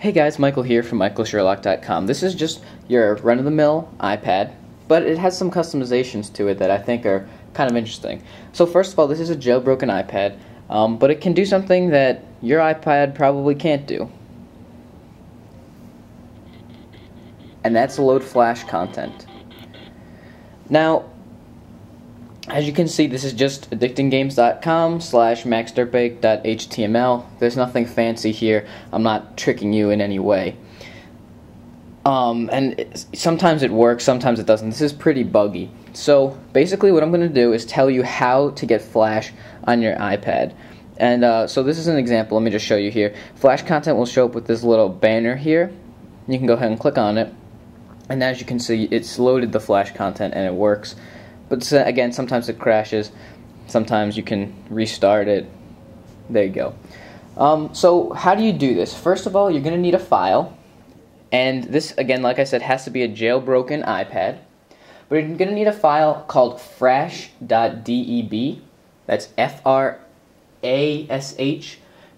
Hey guys, Michael here from michaelsherlock.com. This is just your run-of-the-mill iPad, but it has some customizations to it that I think are kind of interesting. So first of all, this is a jailbroken iPad, um, but it can do something that your iPad probably can't do. And that's load flash content. Now, as you can see, this is just addictinggames.com slash maxdirtbike.html. There's nothing fancy here. I'm not tricking you in any way. Um, and sometimes it works, sometimes it doesn't. This is pretty buggy. So basically what I'm going to do is tell you how to get Flash on your iPad. And uh, so this is an example. Let me just show you here. Flash content will show up with this little banner here. You can go ahead and click on it. And as you can see, it's loaded the Flash content and it works. But again, sometimes it crashes. Sometimes you can restart it. There you go. Um, so how do you do this? First of all, you're going to need a file. And this, again, like I said, has to be a jailbroken iPad. But you're going to need a file called frash.deb. That's F-R-A-S-H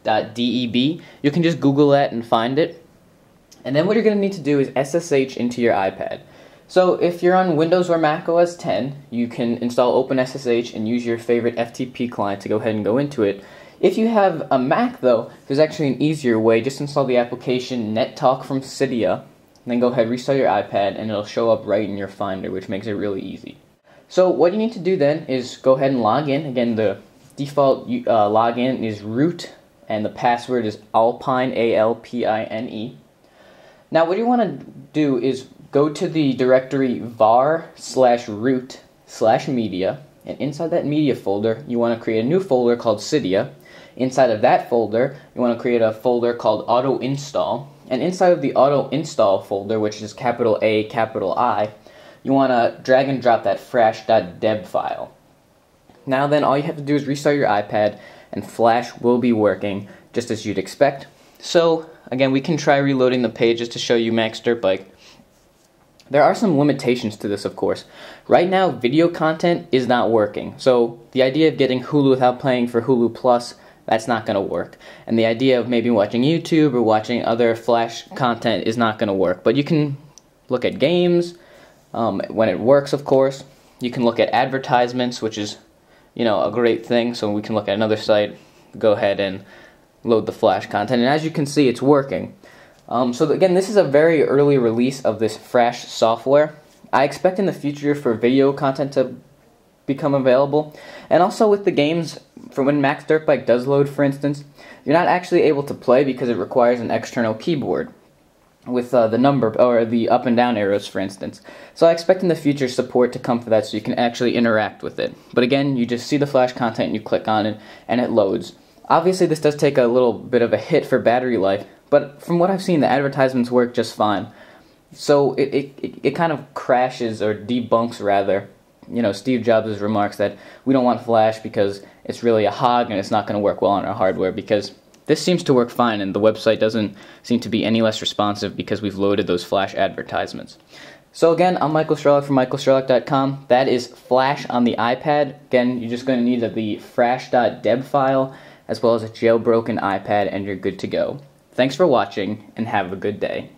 dot D-E-B. You can just Google that and find it. And then what you're going to need to do is SSH into your iPad. So if you're on Windows or Mac OS 10, you can install OpenSSH and use your favorite FTP client to go ahead and go into it. If you have a Mac though, there's actually an easier way. Just install the application Netatalk from Cydia, then go ahead, and restart your iPad, and it'll show up right in your Finder, which makes it really easy. So what you need to do then is go ahead and log in. Again, the default uh, login is root, and the password is alpine, A-L-P-I-N-E. Now what you want to do is go to the directory var slash root slash media, and inside that media folder, you want to create a new folder called Cydia. Inside of that folder, you want to create a folder called auto install. And inside of the auto install folder, which is capital A, capital I, you want to drag and drop that frash.deb file. Now then, all you have to do is restart your iPad, and Flash will be working just as you'd expect. So, again, we can try reloading the pages to show you Max Dirt Bike. There are some limitations to this, of course. Right now, video content is not working. So the idea of getting Hulu without paying for Hulu Plus, that's not going to work. And the idea of maybe watching YouTube or watching other Flash content is not going to work. But you can look at games um, when it works, of course. You can look at advertisements, which is, you know, a great thing. So we can look at another site, go ahead and load the Flash content. And as you can see, it's working. Um, so again, this is a very early release of this Frash software. I expect in the future for video content to become available. And also with the games, for when Max Dirt Bike does load, for instance, you're not actually able to play because it requires an external keyboard with uh, the number or the up and down arrows, for instance. So I expect in the future support to come for that so you can actually interact with it. But again, you just see the Flash content and you click on it and it loads. Obviously, this does take a little bit of a hit for battery life, but from what I've seen, the advertisements work just fine. So it, it, it, kind of crashes or debunks rather, you know, Steve Jobs' remarks that we don't want Flash because it's really a hog and it's not going to work well on our hardware because this seems to work fine and the website doesn't seem to be any less responsive because we've loaded those Flash advertisements. So again, I'm Michael Sherlock from michaelsherlock.com. That is Flash on the iPad. Again, you're just going to need the frash.deb file as well as a jailbroken iPad and you're good to go. Thanks for watching, and have a good day.